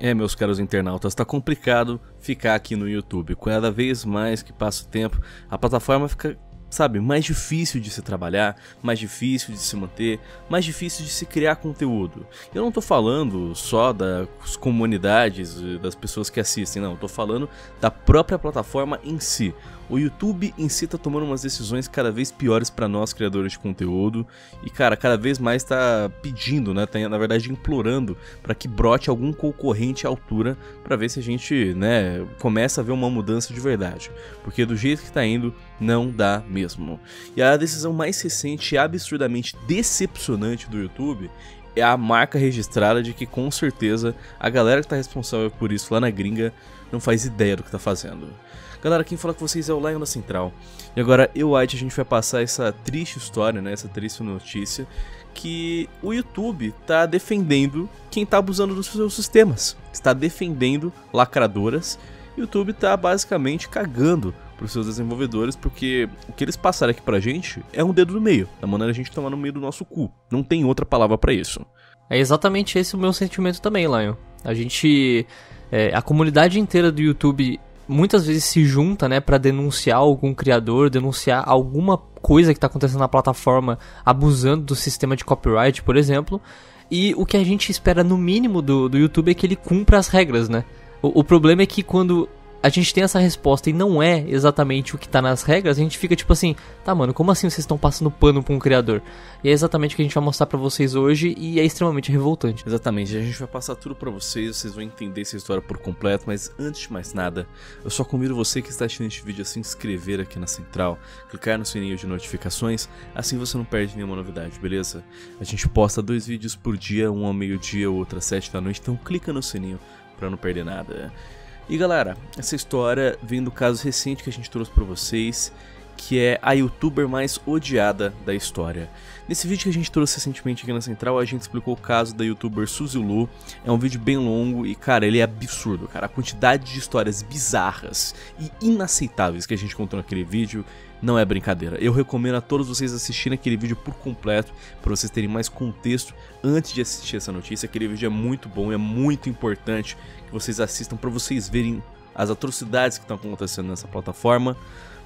É, meus caros internautas, tá complicado ficar aqui no YouTube. Cada vez mais que passa o tempo, a plataforma fica sabe, mais difícil de se trabalhar, mais difícil de se manter, mais difícil de se criar conteúdo. Eu não tô falando só das comunidades, das pessoas que assistem, não, tô falando da própria plataforma em si. O YouTube em si tá tomando umas decisões cada vez piores para nós criadores de conteúdo e cara, cada vez mais tá pedindo, né, tá na verdade implorando para que brote algum concorrente à altura para ver se a gente, né, começa a ver uma mudança de verdade. Porque do jeito que tá indo, não dá mesmo. E a decisão mais recente e absurdamente decepcionante do YouTube é a marca registrada de que com certeza a galera que tá responsável por isso lá na gringa não faz ideia do que tá fazendo. Galera, quem fala com vocês é o Lion da Central. E agora eu, White, a gente vai passar essa triste história, né, essa triste notícia, que o YouTube tá defendendo quem tá abusando dos seus sistemas. Está defendendo lacradoras. O YouTube tá basicamente cagando pros seus desenvolvedores, porque o que eles passaram aqui pra gente é um dedo no meio, da maneira a gente tomar no meio do nosso cu. Não tem outra palavra para isso. É exatamente esse o meu sentimento também, Lion. A gente. É, a comunidade inteira do YouTube muitas vezes se junta, né, para denunciar algum criador, denunciar alguma coisa que está acontecendo na plataforma abusando do sistema de copyright, por exemplo. E o que a gente espera no mínimo do, do YouTube é que ele cumpra as regras, né? O, o problema é que quando a gente tem essa resposta e não é exatamente o que tá nas regras, a gente fica tipo assim, tá mano, como assim vocês estão passando pano pra um criador? E é exatamente o que a gente vai mostrar para vocês hoje e é extremamente revoltante. Exatamente, a gente vai passar tudo para vocês, vocês vão entender essa história por completo, mas antes de mais nada, eu só convido você que está assistindo este vídeo a se inscrever aqui na central, clicar no sininho de notificações, assim você não perde nenhuma novidade, beleza? A gente posta dois vídeos por dia, um ao meio-dia, outro às sete da noite, então clica no sininho para não perder nada. E galera, essa história vem do caso recente que a gente trouxe para vocês, que é a youtuber mais odiada da história. Nesse vídeo que a gente trouxe recentemente aqui na Central, a gente explicou o caso da youtuber Suzilu. É um vídeo bem longo e, cara, ele é absurdo, cara. A quantidade de histórias bizarras e inaceitáveis que a gente contou naquele vídeo não é brincadeira. Eu recomendo a todos vocês assistirem aquele vídeo por completo, para vocês terem mais contexto antes de assistir essa notícia. Aquele vídeo é muito bom, é muito importante que vocês assistam para vocês verem as atrocidades que estão acontecendo nessa plataforma.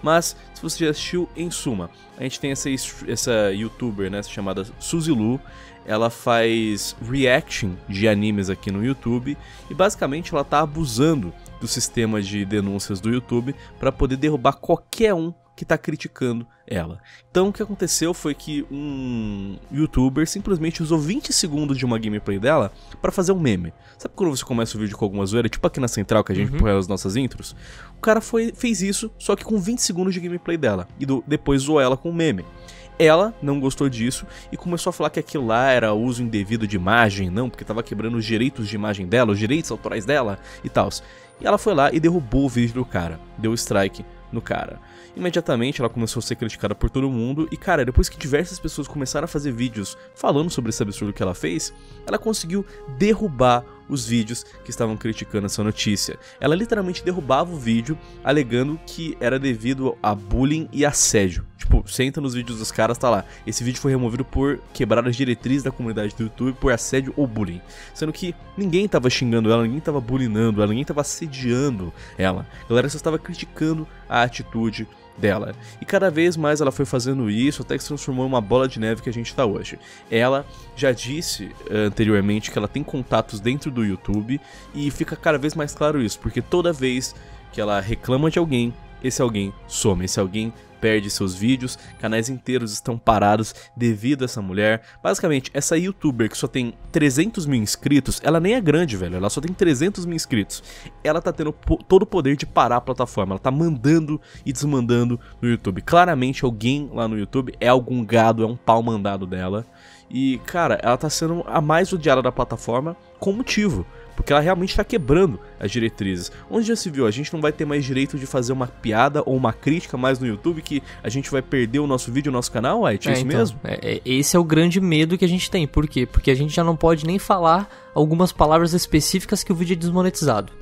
Mas, se você já assistiu, em suma, a gente tem essa, essa youtuber né, chamada Suzilu. Ela faz reaction de animes aqui no YouTube e basicamente ela está abusando do sistema de denúncias do YouTube para poder derrubar qualquer um que está criticando ela. Então o que aconteceu foi que um youtuber simplesmente usou 20 segundos de uma gameplay dela para fazer um meme. Sabe quando você começa o vídeo com alguma zoeira, tipo aqui na central que a gente uhum. põe as nossas intros? O cara foi, fez isso, só que com 20 segundos de gameplay dela e do, depois zoou ela com um meme. Ela não gostou disso e começou a falar que aquilo lá era uso indevido de imagem, não, porque estava quebrando os direitos de imagem dela, os direitos autorais dela e tal. E ela foi lá e derrubou o vídeo do cara, deu strike no cara. Imediatamente ela começou a ser criticada por todo mundo e, cara, depois que diversas pessoas começaram a fazer vídeos falando sobre esse absurdo que ela fez, ela conseguiu derrubar os vídeos que estavam criticando essa notícia. Ela literalmente derrubava o vídeo alegando que era devido a bullying e assédio. Tipo, entra nos vídeos dos caras, tá lá. Esse vídeo foi removido por quebrar as diretrizes da comunidade do YouTube por assédio ou bullying. Sendo que ninguém tava xingando ela, ninguém tava bullyingando ela, ninguém tava assediando ela. A galera só estava criticando a atitude dela. E cada vez mais ela foi fazendo isso até que se transformou em uma bola de neve que a gente está hoje. Ela já disse uh, anteriormente que ela tem contatos dentro do YouTube e fica cada vez mais claro isso, porque toda vez que ela reclama de alguém, esse alguém some, esse alguém perde seus vídeos, canais inteiros estão parados devido a essa mulher. Basicamente, essa youtuber que só tem 300 mil inscritos, ela nem é grande, velho, ela só tem 300 mil inscritos. Ela tá tendo todo o poder de parar a plataforma, ela tá mandando e desmandando no YouTube. Claramente, alguém lá no YouTube é algum gado, é um pau mandado dela. E, cara, ela tá sendo a mais odiada da plataforma com motivo porque ela realmente está quebrando as diretrizes. Onde já se viu, a gente não vai ter mais direito de fazer uma piada ou uma crítica mais no YouTube que a gente vai perder o nosso vídeo, o nosso canal, é, é isso então, mesmo? É, é, esse é o grande medo que a gente tem. Por quê? Porque a gente já não pode nem falar algumas palavras específicas que o vídeo é desmonetizado.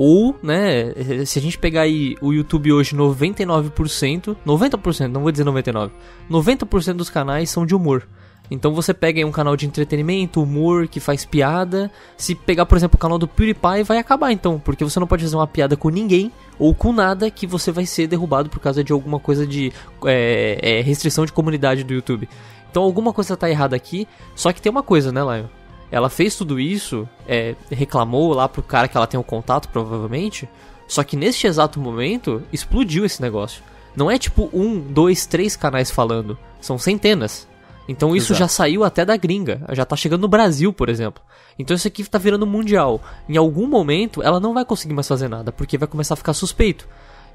Ou, né, se a gente pegar aí o YouTube hoje, 99%, 90%, não vou dizer 99%, 90% dos canais são de humor. Então você pega aí um canal de entretenimento, humor, que faz piada. Se pegar, por exemplo, o canal do PewDiePie, vai acabar então, porque você não pode fazer uma piada com ninguém ou com nada que você vai ser derrubado por causa de alguma coisa de é, é, restrição de comunidade do YouTube. Então alguma coisa tá errada aqui, só que tem uma coisa, né, Lion? Ela fez tudo isso, é, reclamou lá pro cara que ela tem o um contato, provavelmente, só que neste exato momento, explodiu esse negócio. Não é tipo um, dois, três canais falando, são centenas. Então isso Exato. já saiu até da gringa, já tá chegando no Brasil, por exemplo. Então isso aqui tá virando mundial. Em algum momento ela não vai conseguir mais fazer nada, porque vai começar a ficar suspeito.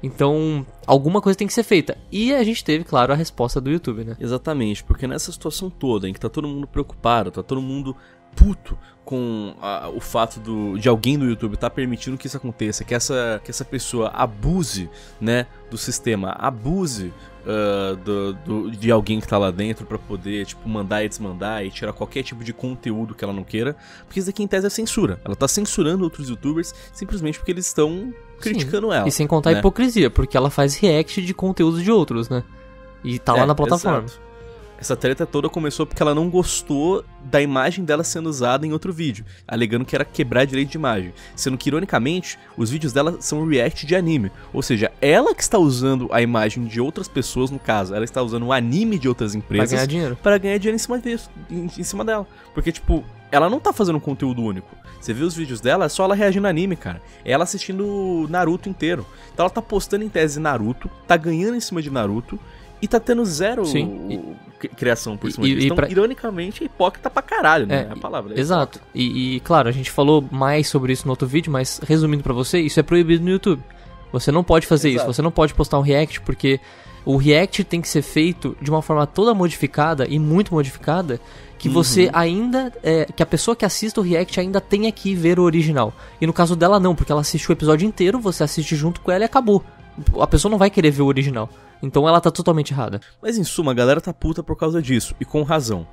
Então, alguma coisa tem que ser feita. E a gente teve, claro, a resposta do YouTube, né? Exatamente, porque nessa situação toda em que tá todo mundo preocupado, tá todo mundo puto com a, o fato do, de alguém no YouTube estar tá permitindo que isso aconteça, que essa, que essa pessoa abuse né, do sistema, abuse uh, do, do, de alguém que tá lá dentro para poder, tipo, mandar e desmandar e tirar qualquer tipo de conteúdo que ela não queira, porque isso aqui em tese é censura. Ela tá censurando outros youtubers simplesmente porque eles estão criticando Sim. ela. E sem contar né? a hipocrisia, porque ela faz react de conteúdos de outros, né? E tá é, lá na plataforma. Exato. Essa treta toda começou porque ela não gostou da imagem dela sendo usada em outro vídeo, alegando que era quebrar direito de imagem. Sendo que, ironicamente, os vídeos dela são react de anime. Ou seja, ela que está usando a imagem de outras pessoas, no caso, ela está usando o anime de outras empresas. Pra ganhar dinheiro. Para ganhar dinheiro em cima, disso, em, em cima dela. Porque, tipo, ela não tá fazendo um conteúdo único. Você vê os vídeos dela, é só ela reagindo anime, cara. É ela assistindo Naruto inteiro. Então ela tá postando em tese Naruto, tá ganhando em cima de Naruto e tá tendo zero Sim. criação por cima e, disso. Então, pra... ironicamente, é hipócrita pra caralho, né? É, a palavra. É exato. E, e, claro, a gente falou mais sobre isso no outro vídeo, mas resumindo para você, isso é proibido no YouTube. Você não pode fazer exato. isso, você não pode postar um react, porque o react tem que ser feito de uma forma toda modificada e muito modificada que uhum. você ainda é, que a pessoa que assiste o react ainda tenha que ver o original. E no caso dela não, porque ela assiste o episódio inteiro, você assiste junto com ela e acabou. A pessoa não vai querer ver o original. Então ela tá totalmente errada. Mas em suma, a galera tá puta por causa disso, e com razão.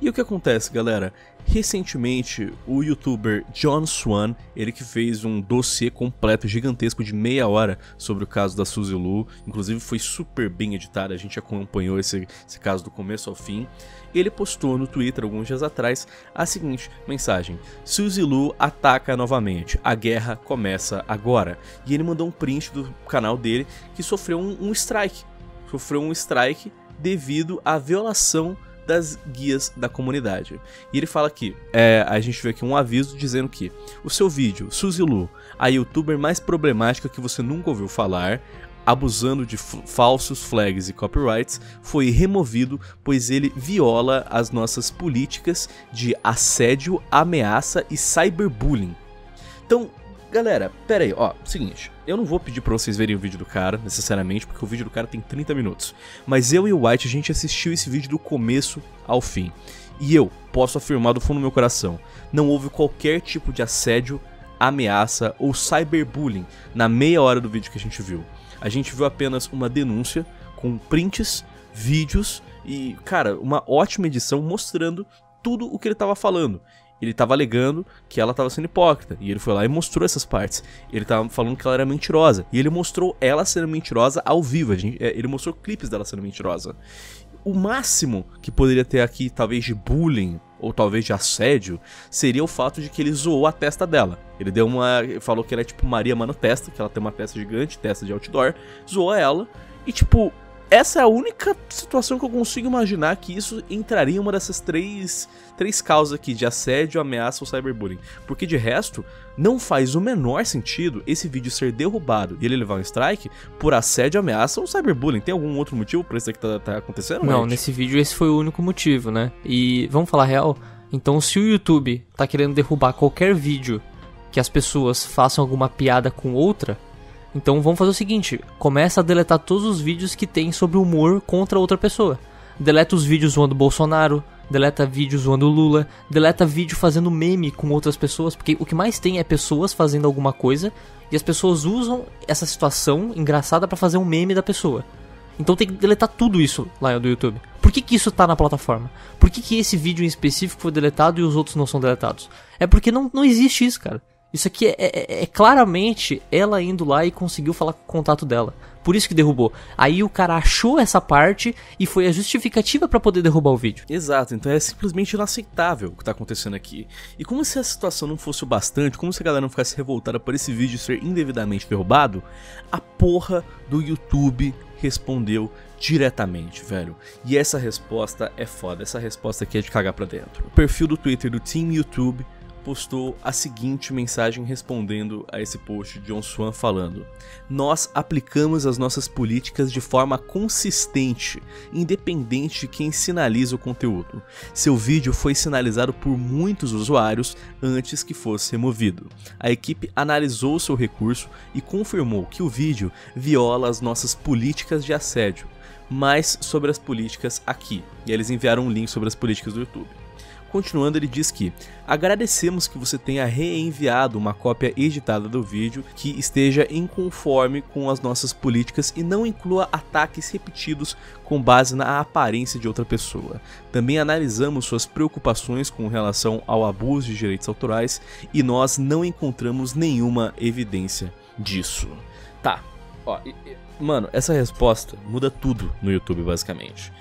E o que acontece, galera? Recentemente, o youtuber John Swan, ele que fez um dossiê completo, gigantesco, de meia hora sobre o caso da Suzy Lu, inclusive foi super bem editado, a gente acompanhou esse, esse caso do começo ao fim. Ele postou no Twitter alguns dias atrás a seguinte mensagem: Suzy Lu ataca novamente, a guerra começa agora. E ele mandou um print do canal dele que sofreu um, um strike. Sofreu um strike devido à violação das guias da comunidade. E ele fala aqui, é, a gente vê aqui um aviso dizendo que o seu vídeo, Suzy Lu, a youtuber mais problemática que você nunca ouviu falar, abusando de falsos flags e copyrights, foi removido pois ele viola as nossas políticas de assédio, ameaça e cyberbullying. Então, galera, pera aí, ó, seguinte, eu não vou pedir pra vocês verem o vídeo do cara, necessariamente, porque o vídeo do cara tem 30 minutos. Mas eu e o White, a gente assistiu esse vídeo do começo ao fim. E eu posso afirmar do fundo do meu coração, não houve qualquer tipo de assédio, ameaça ou cyberbullying na meia hora do vídeo que a gente viu. A gente viu apenas uma denúncia com prints, vídeos e, cara, uma ótima edição mostrando tudo o que ele estava falando ele estava alegando que ela estava sendo hipócrita. E ele foi lá e mostrou essas partes. Ele estava falando que ela era mentirosa. E ele mostrou ela sendo mentirosa ao vivo. É, ele mostrou clipes dela sendo mentirosa. O máximo que poderia ter aqui, talvez de bullying ou talvez de assédio, seria o fato de que ele zoou a testa dela. Ele deu uma. falou que ela é tipo Maria Mano Testa, que ela tem uma testa gigante, testa de outdoor, zoou ela. E tipo, essa é a única situação que eu consigo imaginar que isso entraria em uma dessas três, três causas aqui de assédio, ameaça ou cyberbullying. Porque de resto, não faz o menor sentido esse vídeo ser derrubado e ele levar um strike por assédio, ameaça ou cyberbullying. Tem algum outro motivo pra isso que tá, tá acontecendo? Não, gente? nesse vídeo esse foi o único motivo, né? E vamos falar real? Então, se o YouTube tá querendo derrubar qualquer vídeo que as pessoas façam alguma piada com outra, então vamos fazer o seguinte: começa a deletar todos os vídeos que tem sobre humor contra outra pessoa. Deleta os vídeos zoando Bolsonaro, deleta vídeos zoando Lula, deleta vídeo fazendo meme com outras pessoas, porque o que mais tem é pessoas fazendo alguma coisa e as pessoas usam essa situação engraçada para fazer um meme da pessoa. Então tem que deletar tudo isso lá do YouTube. Por que, que isso tá na plataforma? Por que, que esse vídeo em específico foi deletado e os outros não são deletados? É porque não, não existe isso, cara. Isso aqui é, é, é, claramente ela indo lá e conseguiu falar com o contato dela. Por isso que derrubou. Aí o cara achou essa parte e foi a justificativa para poder derrubar o vídeo. Exato, então é simplesmente inaceitável o que tá acontecendo aqui. E como se a situação não fosse o bastante, como se a galera não ficasse revoltada por esse vídeo ser indevidamente derrubado, a porra do YouTube respondeu diretamente, velho. E essa resposta é foda, essa resposta aqui é de cagar pra dentro. O perfil do Twitter do Team YouTube postou a seguinte mensagem respondendo a esse post de John Swan falando: Nós aplicamos as nossas políticas de forma consistente, independente de quem sinaliza o conteúdo. Seu vídeo foi sinalizado por muitos usuários antes que fosse removido. A equipe analisou seu recurso e confirmou que o vídeo viola as nossas políticas de assédio. Mais sobre as políticas aqui. E eles enviaram um link sobre as políticas do YouTube. Continuando, ele diz que agradecemos que você tenha reenviado uma cópia editada do vídeo que esteja em conforme com as nossas políticas e não inclua ataques repetidos com base na aparência de outra pessoa. Também analisamos suas preocupações com relação ao abuso de direitos autorais e nós não encontramos nenhuma evidência disso. Tá, ó, mano, essa resposta muda tudo no YouTube, basicamente.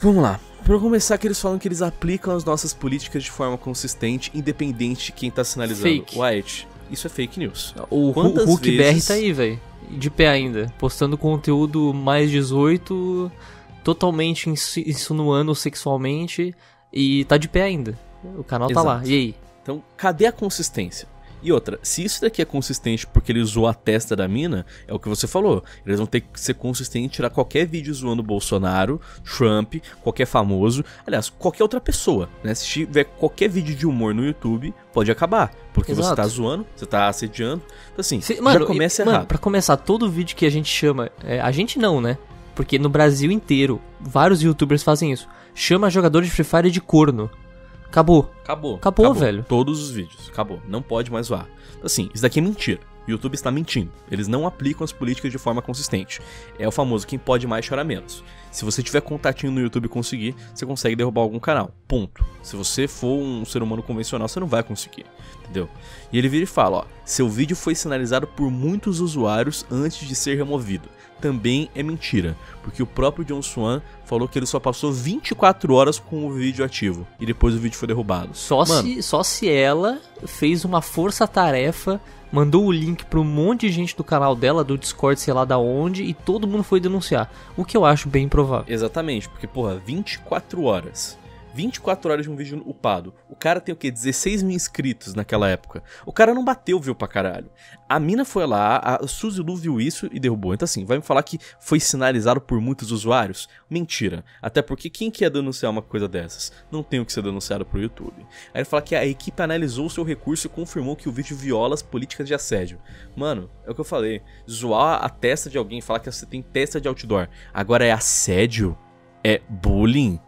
Vamos lá. Pra começar, que eles falam que eles aplicam as nossas políticas de forma consistente, independente de quem tá sinalizando. Fake. White, isso é fake news. O Quantas Hulk vezes- BR tá aí, velho. De pé ainda. Postando conteúdo mais 18, totalmente insi- insinuando sexualmente. E tá de pé ainda. O canal tá lá. Exato. E aí? Então, cadê a consistência? E outra, se isso daqui é consistente porque ele zoou a testa da mina, é o que você falou. Eles vão ter que ser consistentes e tirar qualquer vídeo zoando Bolsonaro, Trump, qualquer famoso. Aliás, qualquer outra pessoa, né? Se tiver qualquer vídeo de humor no YouTube, pode acabar. Porque você Exato. tá zoando, você tá assediando. Então, assim, Cê- mano, já começa e- mano, errado. pra começar, todo vídeo que a gente chama. é, a gente não, né? Porque no Brasil inteiro, vários youtubers fazem isso. Chama jogador de Free Fire de corno. Acabou. Acabou. Acabou, velho. Todos os vídeos. Acabou. Não pode mais zoar. Assim, isso daqui é mentira. O YouTube está mentindo. Eles não aplicam as políticas de forma consistente. É o famoso quem pode mais chora menos. Se você tiver contatinho no YouTube e conseguir, você consegue derrubar algum canal. Ponto. Se você for um ser humano convencional, você não vai conseguir. Entendeu? E ele vira e fala, ó, seu vídeo foi sinalizado por muitos usuários antes de ser removido. Também é mentira, porque o próprio John Swan falou que ele só passou 24 horas com o vídeo ativo e depois o vídeo foi derrubado. Só, Mano, se, só se ela fez uma força-tarefa, mandou o link pra um monte de gente do canal dela, do Discord, sei lá da onde, e todo mundo foi denunciar. O que eu acho bem improvável. Exatamente, porque, porra, 24 horas. 24 horas de um vídeo upado. O cara tem o quê? 16 mil inscritos naquela época. O cara não bateu, viu, pra caralho. A mina foi lá, a Suzy Lu viu isso e derrubou. Então, assim, vai me falar que foi sinalizado por muitos usuários? Mentira. Até porque quem que ia denunciar uma coisa dessas? Não tem o que ser denunciado pro YouTube. Aí ele fala que a equipe analisou o seu recurso e confirmou que o vídeo viola as políticas de assédio. Mano, é o que eu falei. Zoar a testa de alguém, falar que você tem testa de outdoor. Agora é assédio? É bullying?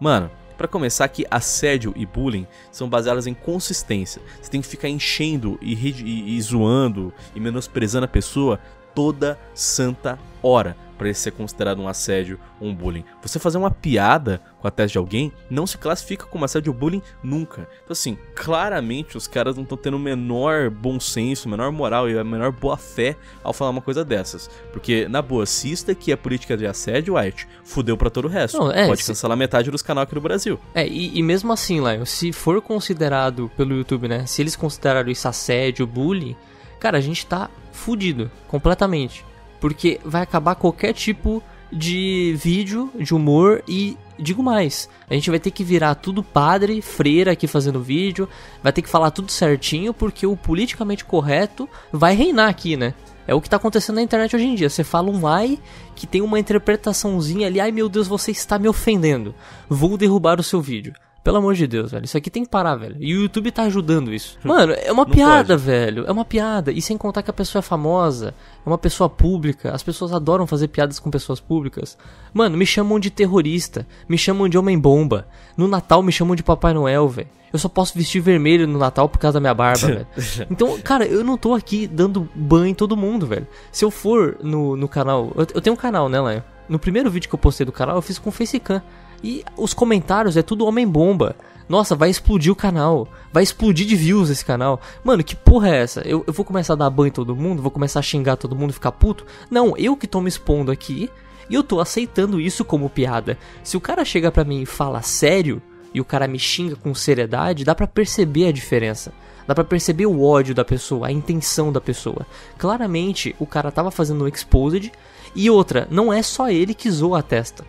Mano, Pra começar que assédio e bullying são baseadas em consistência. Você tem que ficar enchendo e, e- e zoando e menosprezando a pessoa toda santa hora para isso ser considerado um assédio ou um bullying. Você fazer uma piada com a testa de alguém não se classifica como assédio ou bullying nunca. Então assim, claramente os caras não estão tendo o menor bom senso, a menor moral e a menor boa fé ao falar uma coisa dessas. Porque, na boa, se isso daqui é política de assédio, White, fudeu pra todo o resto. Não, é, Pode se- cancelar metade dos canais aqui no Brasil. É, e, e mesmo assim, Lion, se for considerado pelo YouTube, né? Se eles consideraram isso assédio, bullying, cara, a gente tá fudido completamente. Porque vai acabar qualquer tipo de vídeo, de humor e digo mais, a gente vai ter que virar tudo padre, freira aqui fazendo vídeo, vai ter que falar tudo certinho porque o politicamente correto vai reinar aqui, né? É o que tá acontecendo na internet hoje em dia. Você fala um ai que tem uma interpretaçãozinha ali, ai meu Deus, você está me ofendendo. Vou derrubar o seu vídeo. Pelo amor de Deus, velho. Isso aqui tem que parar, velho. E o YouTube tá ajudando isso. Mano, é uma Não piada, pode. velho. É uma piada. E sem contar que a pessoa é famosa, é uma pessoa pública. As pessoas adoram fazer piadas com pessoas públicas. Mano, me chamam de terrorista. Me chamam de homem-bomba. No Natal me chamam de Papai Noel, velho. Eu só posso vestir vermelho no Natal por causa da minha barba, velho. Então, cara, eu não tô aqui dando banho em todo mundo, velho. Se eu for no, no canal. Eu, eu tenho um canal, né, Lion? No primeiro vídeo que eu postei do canal, eu fiz com facecam. E os comentários é tudo homem-bomba. Nossa, vai explodir o canal. Vai explodir de views esse canal. Mano, que porra é essa? Eu, eu vou começar a dar banho em todo mundo? Vou começar a xingar todo mundo e ficar puto? Não, eu que tô me expondo aqui e eu tô aceitando isso como piada. Se o cara chega pra mim e fala sério, e o cara me xinga com seriedade, dá pra perceber a diferença. Dá pra perceber o ódio da pessoa, a intenção da pessoa. Claramente, o cara tava fazendo um exposed. E outra, não é só ele que zoa a testa.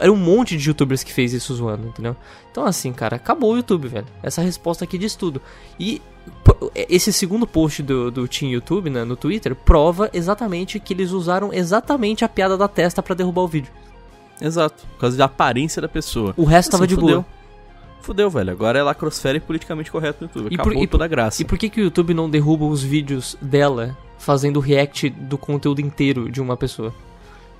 Era um monte de youtubers que fez isso zoando, entendeu? Então assim, cara, acabou o YouTube, velho. Essa resposta aqui diz tudo. E esse segundo post do, do Team YouTube, né, no Twitter, prova exatamente que eles usaram exatamente a piada da testa para derrubar o vídeo. Exato, por causa da aparência da pessoa. O resto assim, tava de fudeu. boa. Fudeu, velho. Agora é lacrosfera e politicamente correto no YouTube. E Acabou por, e, toda a graça. E por que, que o YouTube não derruba os vídeos dela fazendo react do conteúdo inteiro de uma pessoa?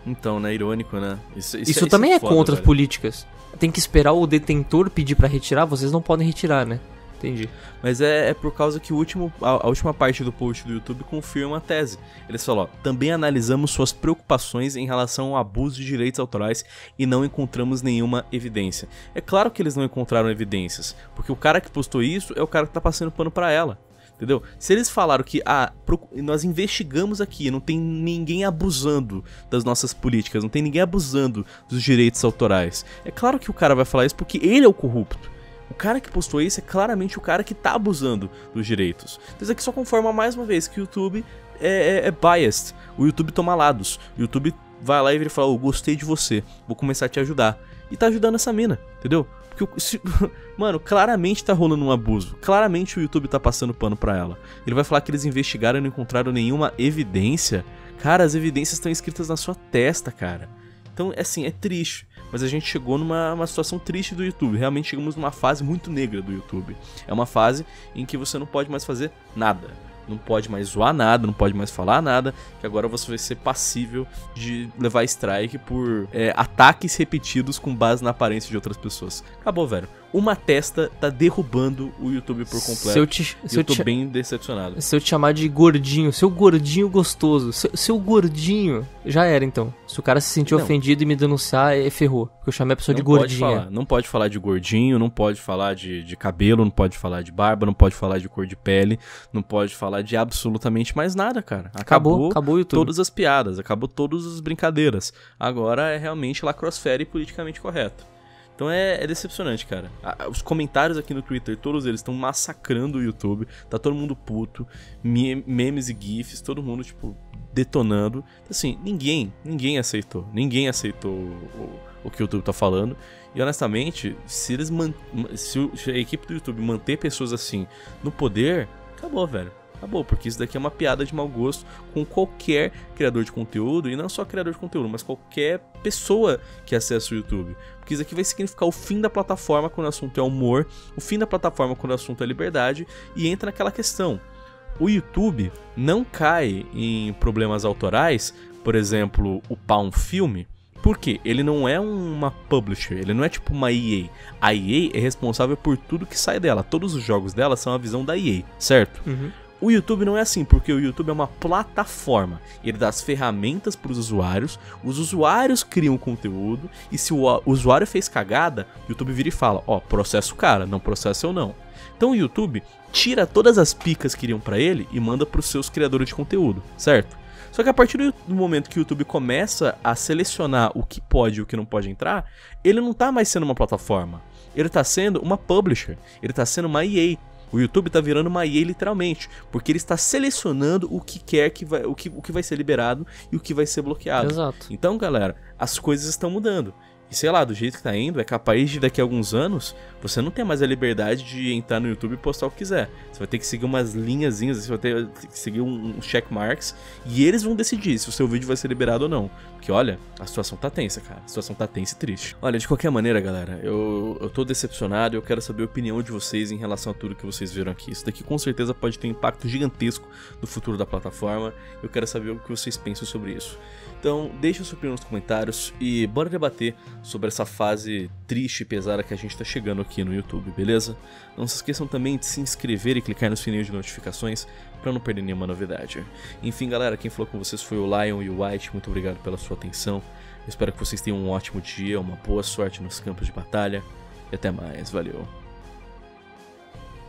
Então, né? Irônico, né? Isso, isso, isso é, também isso é, é foda, contra velho. as políticas. Tem que esperar o detentor pedir para retirar, vocês não podem retirar, né? Entendi. Mas é, é, por causa que o último, a, a, última parte do post do YouTube confirma a tese. Eles falam, ó, também analisamos suas preocupações em relação ao abuso de direitos autorais e não encontramos nenhuma evidência. É claro que eles não encontraram evidências, porque o cara que postou isso é o cara que tá passando pano para ela. Entendeu? Se eles falaram que ah, nós investigamos aqui, não tem ninguém abusando das nossas políticas, não tem ninguém abusando dos direitos autorais. É claro que o cara vai falar isso porque ele é o corrupto. O cara que postou isso é claramente o cara que tá abusando dos direitos. Então isso aqui só conforma mais uma vez que o YouTube é, é, é biased. O YouTube toma lados. O YouTube vai lá e ele fala: oh, gostei de você, vou começar a te ajudar. E tá ajudando essa mina, entendeu? Porque, se, mano, claramente tá rolando um abuso. Claramente o YouTube tá passando pano pra ela. Ele vai falar que eles investigaram e não encontraram nenhuma evidência. Cara, as evidências estão escritas na sua testa, cara. Então, assim, é triste. Mas a gente chegou numa situação triste do YouTube. Realmente chegamos numa fase muito negra do YouTube. É uma fase em que você não pode mais fazer nada não pode mais zoar nada, não pode mais falar nada, que agora você vai ser passível de levar strike por é, ataques repetidos com base na aparência de outras pessoas. Acabou, velho uma testa tá derrubando o YouTube por completo. Se eu, te, se eu, eu tô te, bem decepcionado. Se eu te chamar de gordinho, seu gordinho gostoso, seu, seu gordinho, já era então. Se o cara se sentir ofendido e me denunciar, é ferrou. Porque eu chamei a pessoa não de gordinho. Falar, não pode falar de gordinho, não pode falar de, de cabelo, não pode falar de barba, não pode falar de cor de pele, não pode falar de absolutamente mais nada, cara. Acabou, acabou, acabou o YouTube. todas as piadas, acabou todas as brincadeiras. Agora é realmente lacrosfera e politicamente correto. Então é, é, decepcionante, cara. Os comentários aqui no Twitter, todos eles estão massacrando o YouTube. Tá todo mundo puto. memes e GIFs, todo mundo, tipo, detonando. Assim, ninguém, ninguém aceitou. Ninguém aceitou o, o que o YouTube tá falando. E honestamente, se eles man se a equipe do YouTube manter pessoas assim no poder, acabou, velho. Acabou, porque isso daqui é uma piada de mau gosto com qualquer criador de conteúdo, e não só criador de conteúdo, mas qualquer pessoa que acessa o YouTube. Porque isso aqui vai significar o fim da plataforma quando o assunto é humor, o fim da plataforma quando o assunto é liberdade, e entra naquela questão. O YouTube não cai em problemas autorais, por exemplo, o Palm Filme, por quê? Ele não é uma publisher, ele não é tipo uma EA. A EA é responsável por tudo que sai dela. Todos os jogos dela são a visão da EA, certo? Uhum. O YouTube não é assim, porque o YouTube é uma plataforma. Ele dá as ferramentas para os usuários, os usuários criam conteúdo, e se o usuário fez cagada, o YouTube vira e fala: Ó, oh, processo o cara, não processo eu não. Então o YouTube tira todas as picas que iriam para ele e manda para os seus criadores de conteúdo, certo? Só que a partir do momento que o YouTube começa a selecionar o que pode e o que não pode entrar, ele não está mais sendo uma plataforma. Ele está sendo uma publisher, ele está sendo uma EA, o YouTube está virando uma EA literalmente, porque ele está selecionando o que quer que vai, o que, o que vai ser liberado e o que vai ser bloqueado. Exato. Então, galera, as coisas estão mudando. E sei lá, do jeito que tá indo, é capaz de daqui a alguns anos você não ter mais a liberdade de entrar no YouTube e postar o que quiser. Você vai ter que seguir umas linhazinhas, você vai ter que seguir uns um check marks e eles vão decidir se o seu vídeo vai ser liberado ou não. Porque olha, a situação tá tensa, cara. A situação tá tensa e triste. Olha, de qualquer maneira, galera, eu, eu tô decepcionado eu quero saber a opinião de vocês em relação a tudo que vocês viram aqui. Isso daqui com certeza pode ter um impacto gigantesco no futuro da plataforma. Eu quero saber o que vocês pensam sobre isso. Então, deixa sua opinião nos comentários e bora debater sobre essa fase triste e pesada que a gente está chegando aqui no YouTube, beleza? Não se esqueçam também de se inscrever e clicar no sininho de notificações para não perder nenhuma novidade. Enfim, galera, quem falou com vocês foi o Lion e o White. Muito obrigado pela sua atenção. Espero que vocês tenham um ótimo dia, uma boa sorte nos campos de batalha e até mais. Valeu.